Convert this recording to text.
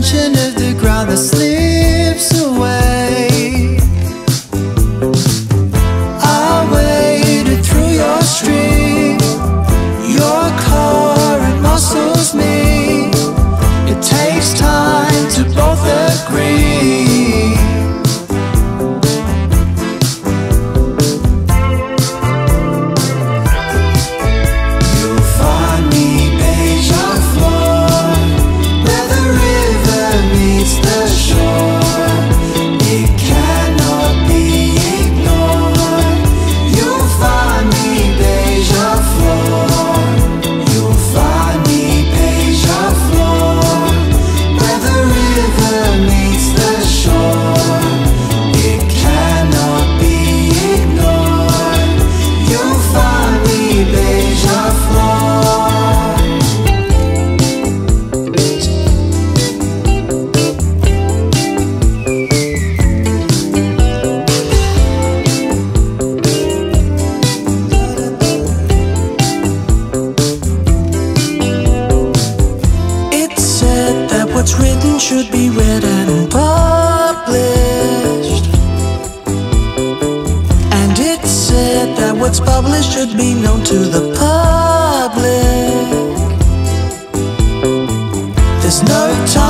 tension of the ground that slips away. I waded through your stream Your core, it muscles me It takes time to both agree. Should be read and published. And it said that what's published should be known to the public. There's no time